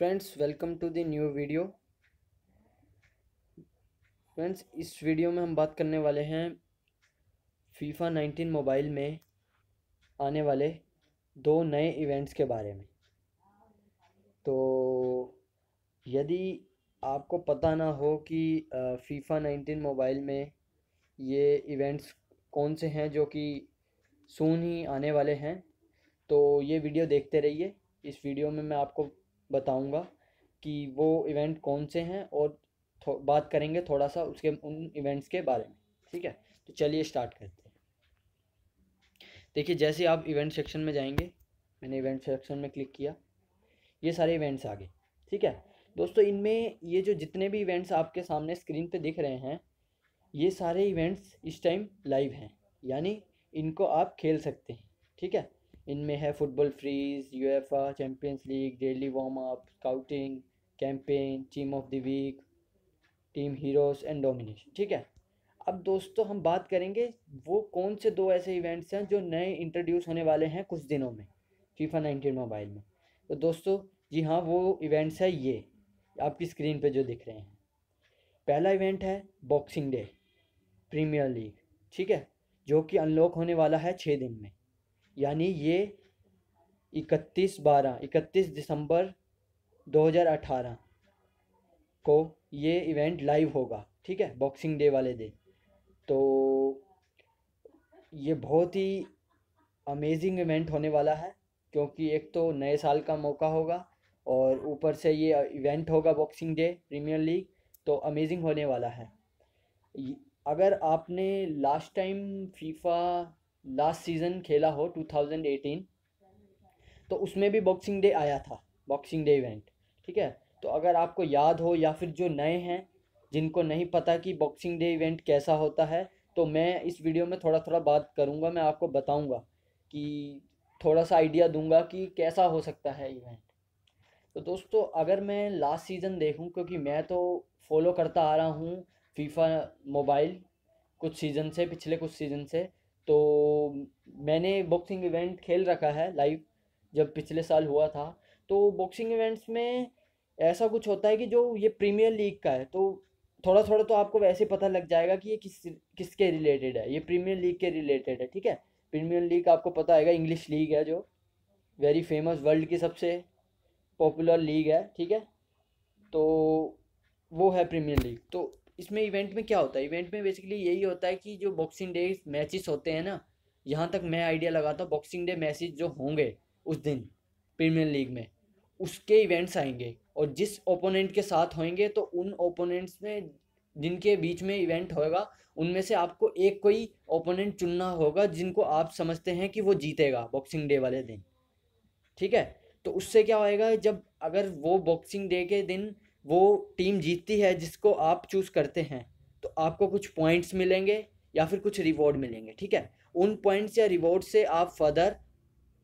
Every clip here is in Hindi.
Friends welcome to the new video friends इस वीडियो में हम बात करने वाले हैं फीफा 19 मोबाइल में आने वाले दो नए इवेंट्स के बारे में। तो यदि आपको पता ना हो कि फीफा 19 मोबाइल में ये इवेंट्स कौन से हैं जो कि सून ही आने वाले हैं तो ये वीडियो देखते रहिए। इस वीडियो में मैं आपको बताऊँगा कि वो इवेंट कौन से हैं और बात करेंगे थोड़ा सा उसके, उन इवेंट्स के बारे में, ठीक है? तो चलिए स्टार्ट करते हैं। देखिए, जैसे आप इवेंट सेक्शन में जाएँगे, मैंने इवेंट सेक्शन में क्लिक किया, ये सारे इवेंट्स आ गए, ठीक है? दोस्तों, इनमें ये जो जितने भी इवेंट्स आपके सामने स्क्रीन पे दिख रहे हैं, ये सारे इवेंट्स इस टाइम लाइव हैं, यानी इनको आप खेल सकते हैं, ठीक है? इनमें है football freeze UEFA Champions League daily warm up scouting campaign team of the week team heroes and domination ठीक है? अब दोस्तों हम बात करेंगे वो कौन से दो ऐसे इवेंट्स हैं जो नए इंट्रोड्यूस होने वाले हैं कुछ दिनों में फीफा नाइनटीन मोबाइल में। तो दोस्तों, जी हाँ वो इवेंट्स है ये, आपकी स्क्रीन पे जो दिख रहे हैं। पहला इवेंट है बॉक्सिंग डे प्रीमियर लीग ठीक है? जो कि अनलॉक होने वाला है छः दिन में। यानी ये इकतीस बारह, इकतीस दिसंबर 2018 को ये इवेंट लाइव होगा, ठीक है, बॉक्सिंग डे वाले दिन। तो ये बहुत ही अमेजिंग इवेंट होने वाला है, क्योंकि एक तो नए साल का मौका होगा और ऊपर से ये इवेंट होगा बॉक्सिंग डे, प्रीमियर लीग तो अमेजिंग होने वाला है। अगर आपने last time FIFA last season खेला हो 2018 तो उसमें भी बॉक्सिंग डे आया था बॉक्सिंग डे इवेंट ठीक है? तो अगर आपको याद हो या फिर जो नए हैं, जिनको नहीं पता कि बॉक्सिंग डे इवेंट कैसा होता है तो मैं इस वीडियो में थोड़ा थोड़ा बात करूँगा, मैं आपको बताऊँगा कि थोड़ा सा आइडिया दूँगा कि कैसा हो सकता है इवेंट तो दोस्तों, अगर मैं लास्ट सीज़न देखूँ, क्योंकि मैं तो फॉलो करता आ रहा हूँ फीफा मोबाइल कुछ सीज़न से, पिछले कुछ सीज़न से तो मैंने बॉक्सिंग इवेंट खेल रखा है लाइव जब पिछले साल हुआ था। तो बॉक्सिंग इवेंट्स में ऐसा कुछ होता है कि जो ये प्रीमियर लीग का है तो थोड़ा थोड़ा तो आपको वैसे पता लग जाएगा कि ये किस, किसके रिलेटेड है। ये प्रीमियर लीग के रिलेटेड है, ठीक है? प्रीमियर लीग आपको पता आएगा इंग्लिश लीग है जो। वेरी फ़ेमस वर्ल्ड की सबसे पॉपुलर लीग है, ठीक है? तो वो है प्रीमियर लीग तो इसमें इवेंट में क्या होता है? इवेंट में बेसिकली यही होता है कि जो बॉक्सिंग डे मैचेस होते हैं ना, यहाँ तक मैं आइडिया लगाता हूँ बॉक्सिंग डे मैचेस जो होंगे उस दिन प्रीमियर लीग में, उसके इवेंट्स आएँगे। और जिस ओपोनेंट के साथ होंगे तो उन ओपोनेंट्स में, जिनके बीच में इवेंट होगा उनमें से आपको एक कोई ओपोनेंट चुनना होगा, जिनको आप समझते हैं कि वो जीतेगा बॉक्सिंग डे वाले दिन। ठीक है? तो उससे क्या होएगा, जब अगर वो बॉक्सिंग डे के दिन वो टीम जीतती है जिसको आप चूज़ करते हैं तो आपको कुछ पॉइंट्स मिलेंगे या फिर कुछ रिवॉर्ड मिलेंगे, ठीक है? उन पॉइंट्स या रिवॉर्ड से आप फर्दर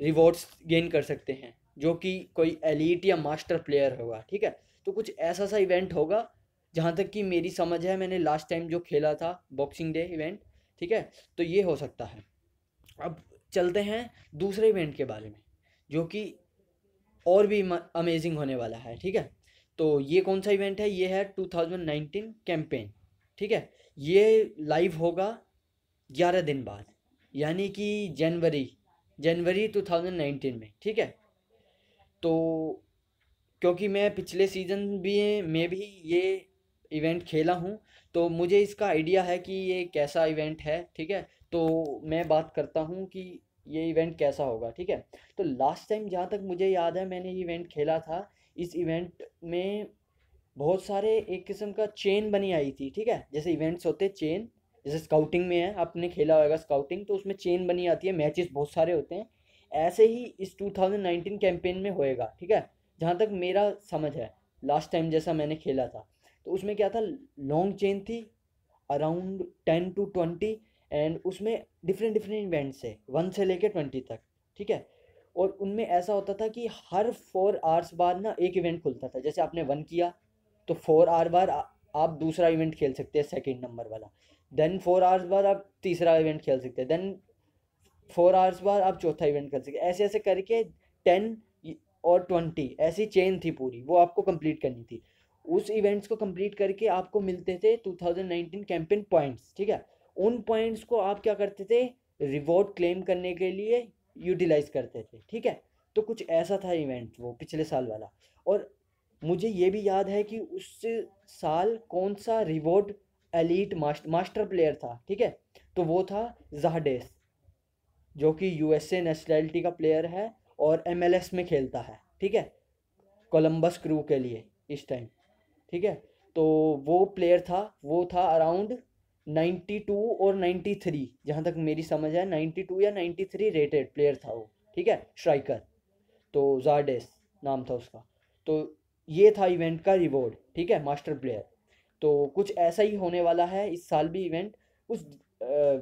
रिवॉर्ड्स गेन कर सकते हैं, जो कि कोई एलिट या मास्टर प्लेयर होगा, ठीक है? तो कुछ ऐसा सा इवेंट होगा, जहाँ तक कि मेरी समझ है, मैंने लास्ट टाइम जो खेला था बॉक्सिंग डे इवेंट ठीक है? तो ये हो सकता है। अब चलते हैं दूसरे इवेंट के बारे में, जो कि और भी अमेजिंग होने वाला है, ठीक है? तो ये कौन सा इवेंट है? ये है 2019 कैंपेन ठीक है? ये लाइव होगा ग्यारह दिन बाद, यानी कि जनवरी जनवरी 2019 में, ठीक है? तो क्योंकि मैं पिछले सीज़न भी, में भी ये इवेंट खेला हूँ तो मुझे इसका आइडिया है कि ये कैसा इवेंट है, ठीक है? तो मैं बात करता हूँ कि ये इवेंट कैसा होगा, ठीक है? तो लास्ट टाइम जहाँ तक मुझे याद है, मैंने ये इवेंट खेला था, इस इवेंट में बहुत सारे एक किस्म का चेन बनी आई थी, ठीक है? जैसे इवेंट्स होते चेन जैसे स्काउटिंग में है, आपने खेला होगा स्काउटिंग तो उसमें चेन बनी आती है मैचेस बहुत सारे होते हैं। ऐसे ही इस 2019 कैंपेन में होएगा, ठीक है? जहाँ तक मेरा समझ है लास्ट टाइम जैसा मैंने खेला था। तो उसमें क्या था लॉन्ग चेन थी around ten to twenty and उसमें डिफरेंट डिफरेंट इवेंट्स है वन से लेके ट्वेंटी तक, ठीक है? और उनमें ऐसा होता था कि हर फोर आवर्स बाद ना एक इवेंट खुलता था। जैसे आपने वन किया तो फोर आवर बाद आप दूसरा इवेंट खेल सकते हैं सेकेंड नंबर वाला। देन फोर आवर्स बाद आप तीसरा इवेंट खेल सकते हैं। देन फोर आवर्स बाद आप चौथा इवेंट कर सकते हैं। ऐसे ऐसे करके टेन और ट्वेंटी ऐसी चेन थी पूरी। वो आपको कंप्लीट करनी थी। उस इवेंट्स को कंप्लीट करके आपको मिलते थे 2019 कैंपेन पॉइंट्स ठीक है? उन पॉइंट्स को आप क्या करते थे? रिवॉर्ड क्लेम करने के लिए यूटिलाइज करते थे ठीक है? तो कुछ ऐसा था इवेंट वो पिछले साल वाला। और मुझे ये भी याद है कि उस साल कौन सा reward elite mast, master player था ठीक है? तो वो था जहाडेस जो कि यूएसए नेशनैलिटी का प्लेयर है और एमएलएस में खेलता है ठीक है? कोलंबस क्रू के लिए इस टाइम ठीक है? तो वो प्लेयर था वो था अराउंड नाइन्टी टू और नाइन्टी थ्री, जहाँ तक मेरी समझ है नाइन्टी टू या नाइन्टी थ्री रेटेड प्लेयर था वो, ठीक है? स्ट्राइकर तो जारडेस नाम था उसका। तो ये था इवेंट का रिवॉर्ड ठीक है? मास्टर प्लेयर तो कुछ ऐसा ही होने वाला है, इस साल भी इवेंट कुछ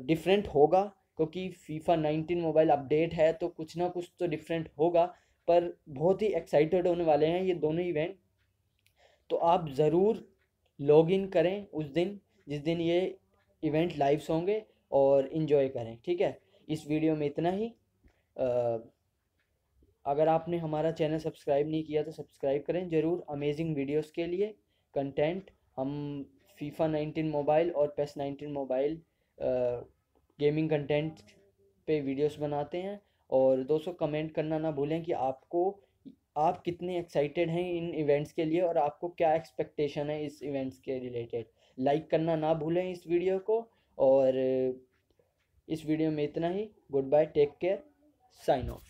डिफरेंट होगा, क्योंकि फीफा नाइनटीन मोबाइल अपडेट है तो कुछ ना कुछ तो डिफरेंट होगा, पर बहुत ही एक्साइटेड होने वाले हैं ये दोनों इवेंट तो आप ज़रूर लॉग इन करें उस दिन, जिस दिन ये इवेंट लाइव होंगे और इन्जॉय करें, ठीक है? इस वीडियो में इतना ही। अगर आपने हमारा चैनल सब्सक्राइब नहीं किया तो सब्सक्राइब करें ज़रूर। अमेजिंग वीडियोस के लिए कंटेंट। हम फीफा नाइनटीन मोबाइल और PES nineteen mobile gaming content पे वीडियोस बनाते हैं। और दोस्तों, कमेंट करना ना भूलें कि आपको, आप कितने एक्साइटेड हैं इन इवेंट्स के लिए और आपको क्या एक्सपेक्टेशन है इस इवेंट्स के रिलेटेड। लाइक करना ना भूलें इस वीडियो को। और इस वीडियो में इतना ही। Good bye, take care, sign off.